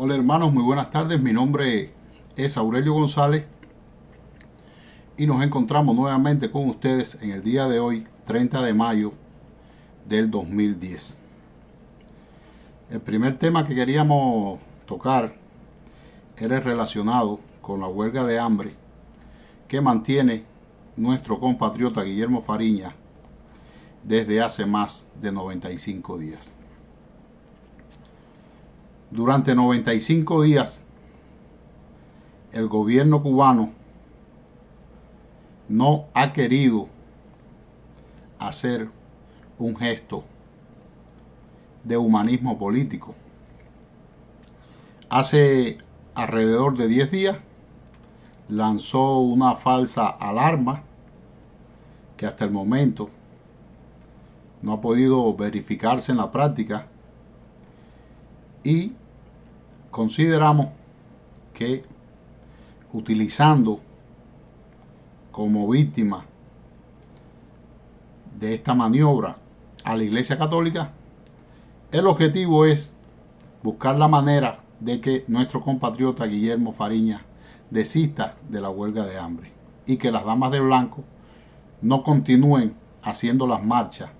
Hola hermanos, muy buenas tardes. Mi nombre es Aurelio González y nos encontramos nuevamente con ustedes en el día de hoy, 30 de mayo del 2010. El primer tema que queríamos tocar era relacionado con la huelga de hambre que mantiene nuestro compatriota Guillermo Fariña desde hace más de 95 días. Durante 95 días, el gobierno cubano no ha querido hacer un gesto de humanismo político. Hace alrededor de 10 días lanzó una falsa alarma que hasta el momento no ha podido verificarse en la práctica y consideramos que utilizando como víctima de esta maniobra a la Iglesia Católica, el objetivo es buscar la manera de que nuestro compatriota Guillermo Fariña desista de la huelga de hambre y que las damas de blanco no continúen haciendo las marchas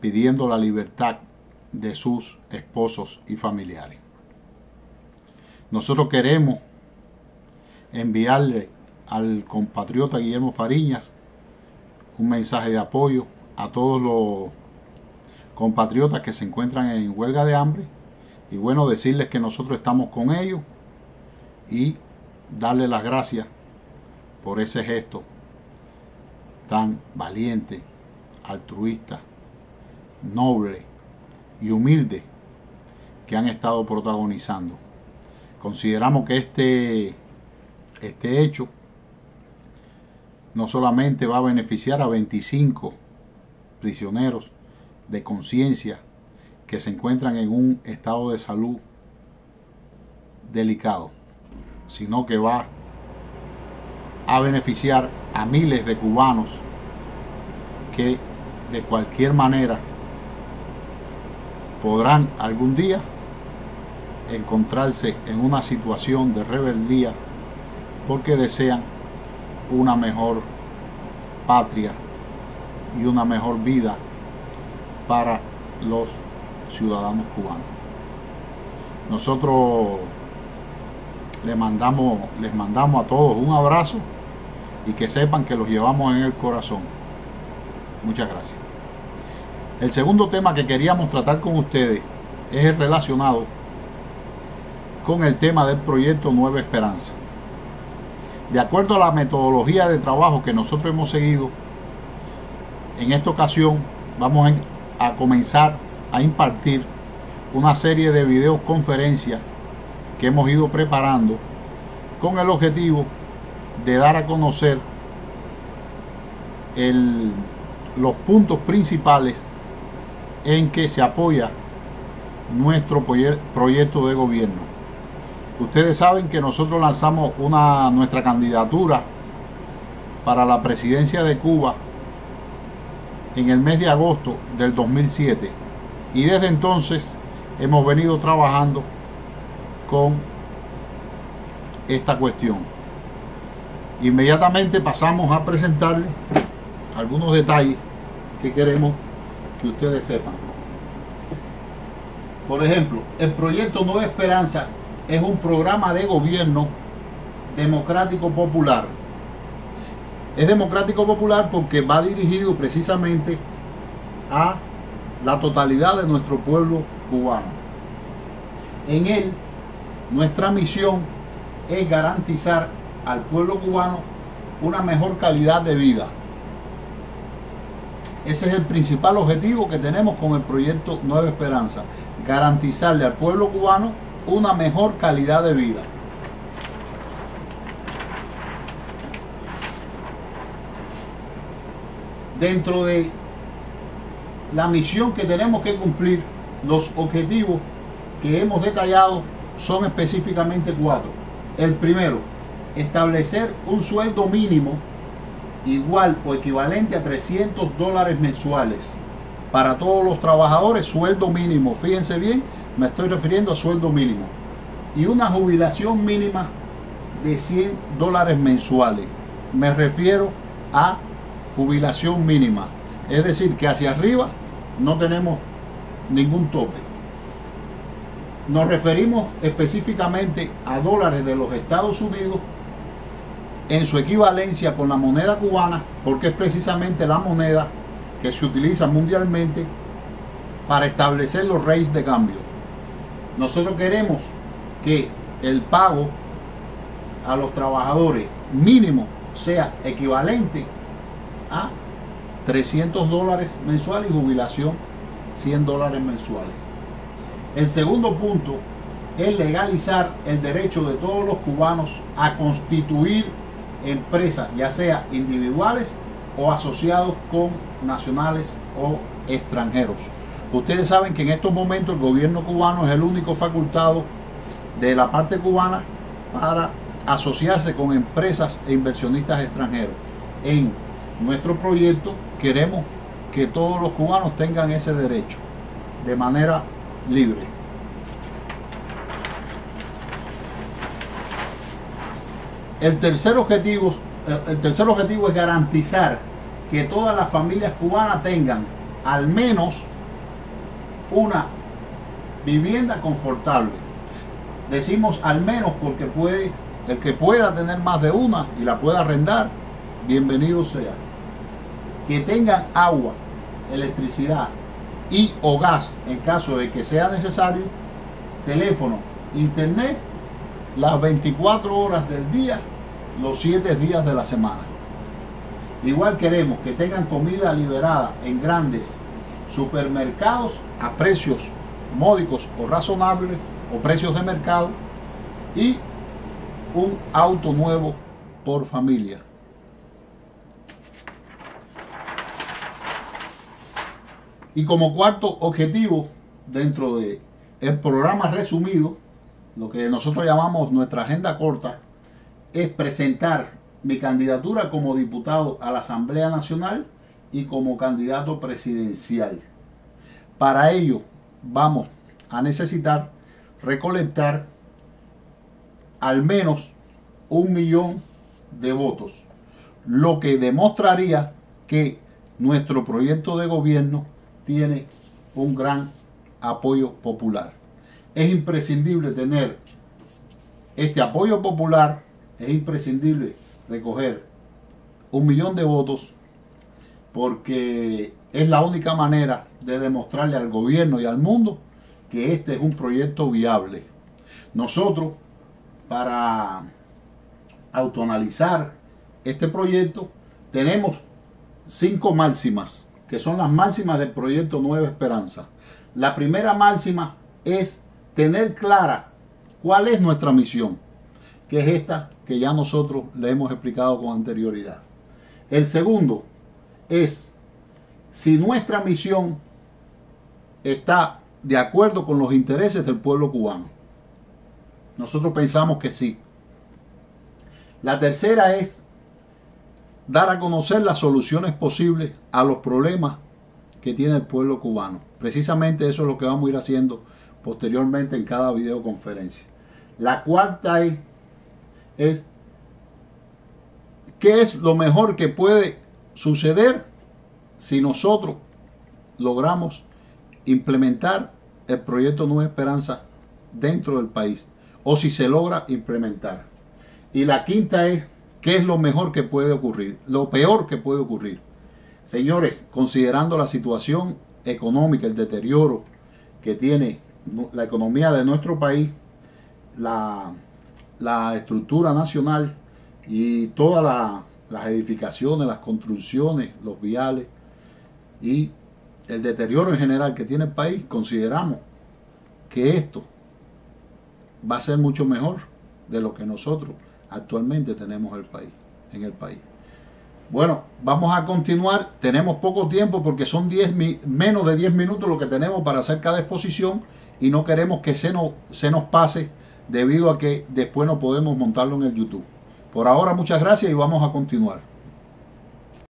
pidiendo la libertad de sus esposos y familiares. Nosotros queremos enviarle al compatriota Guillermo Fariñas un mensaje de apoyo a todos los compatriotas que se encuentran en huelga de hambre y bueno decirles que nosotros estamos con ellos y darle las gracias por ese gesto tan valiente, altruista, noble y humilde que han estado protagonizando. Consideramos que este, este hecho no solamente va a beneficiar a 25 prisioneros de conciencia que se encuentran en un estado de salud delicado, sino que va a beneficiar a miles de cubanos que de cualquier manera podrán algún día encontrarse en una situación de rebeldía porque desean una mejor patria y una mejor vida para los ciudadanos cubanos. Nosotros les mandamos, les mandamos a todos un abrazo y que sepan que los llevamos en el corazón. Muchas gracias. El segundo tema que queríamos tratar con ustedes es el relacionado con el tema del proyecto Nueva Esperanza. De acuerdo a la metodología de trabajo que nosotros hemos seguido, en esta ocasión vamos a comenzar a impartir una serie de videoconferencias que hemos ido preparando con el objetivo de dar a conocer los puntos principales en que se apoya nuestro proyecto de gobierno. Ustedes saben que nosotros lanzamos una, nuestra candidatura para la presidencia de Cuba en el mes de agosto del 2007 y desde entonces hemos venido trabajando con esta cuestión. Inmediatamente pasamos a presentarle algunos detalles que queremos que ustedes sepan. Por ejemplo, el proyecto Nueva Esperanza es un programa de gobierno democrático popular. Es democrático popular porque va dirigido precisamente a la totalidad de nuestro pueblo cubano. En él, nuestra misión es garantizar al pueblo cubano una mejor calidad de vida, ese es el principal objetivo que tenemos con el proyecto Nueva Esperanza, garantizarle al pueblo cubano una mejor calidad de vida. Dentro de la misión que tenemos que cumplir, los objetivos que hemos detallado son específicamente cuatro. El primero, establecer un sueldo mínimo igual o equivalente a 300 dólares mensuales para todos los trabajadores, sueldo mínimo. Fíjense bien, me estoy refiriendo a sueldo mínimo. y una jubilación mínima de 100 dólares mensuales. Me refiero a jubilación mínima. Es decir, que hacia arriba no tenemos ningún tope. Nos referimos específicamente a dólares de los Estados Unidos en su equivalencia con la moneda cubana, porque es precisamente la moneda que se utiliza mundialmente para establecer los rates de cambio. Nosotros queremos que el pago a los trabajadores mínimo sea equivalente a 300 dólares mensuales y jubilación 100 dólares mensuales. El segundo punto es legalizar el derecho de todos los cubanos a constituir empresas, ya sea individuales o asociados con nacionales o extranjeros. Ustedes saben que en estos momentos el gobierno cubano es el único facultado de la parte cubana para asociarse con empresas e inversionistas extranjeros. En nuestro proyecto queremos que todos los cubanos tengan ese derecho de manera libre. El tercer objetivo, es garantizar que todas las familias cubanas tengan al menos una vivienda confortable. Decimos al menos porque puede, el que pueda tener más de una y la pueda arrendar, bienvenido sea. Que tengan agua, electricidad y o gas en caso de que sea necesario, teléfono, internet, las 24 horas del día, los 7 días de la semana. Igual queremos que tengan comida liberada en grandes supermercados a precios módicos o razonables o precios de mercado y un auto nuevo por familia. Y como cuarto objetivo dentro de el programa resumido, lo que nosotros llamamos nuestra agenda corta, es presentar mi candidatura como diputado a la Asamblea Nacional y como candidato presidencial. Para ello vamos a necesitar recolectar al menos un millón de votos, lo que demostraría que nuestro proyecto de gobierno tiene un gran apoyo popular. Es imprescindible tener este apoyo popular, es imprescindible recoger un millón de votos porque es la única manera de demostrarle al gobierno y al mundo que este es un proyecto viable. Nosotros, para autoanalizar este proyecto, tenemos cinco máximas, que son las máximas del proyecto Nueva Esperanza. La primera máxima es tener clara cuál es nuestra misión, que es esta que ya nosotros le hemos explicado con anterioridad. El segundo es si nuestra misión está de acuerdo con los intereses del pueblo cubano. Nosotros pensamos que sí. La tercera es dar a conocer las soluciones posibles a los problemas que tiene el pueblo cubano. Precisamente eso es lo que vamos a ir haciendo posteriormente en cada videoconferencia. La cuarta es, es qué es lo mejor que puede suceder si nosotros logramos implementar el proyecto Nueva Esperanza dentro del país o si se logra implementar. Y la quinta es qué es lo mejor que puede ocurrir, lo peor que puede ocurrir. Señores, considerando la situación económica, el deterioro que tiene la economía de nuestro país, la, la estructura nacional y todas las edificaciones, las construcciones, los viales, y el deterioro en general que tiene el país, consideramos que esto va a ser mucho mejor de lo que nosotros actualmente tenemos el país, en el país. Bueno, vamos a continuar. Tenemos poco tiempo porque son 10, menos de 10 minutos lo que tenemos para hacer cada exposición y no queremos que se nos, se nos pase debido a que después no podemos montarlo en el YouTube. Por ahora, muchas gracias y vamos a continuar.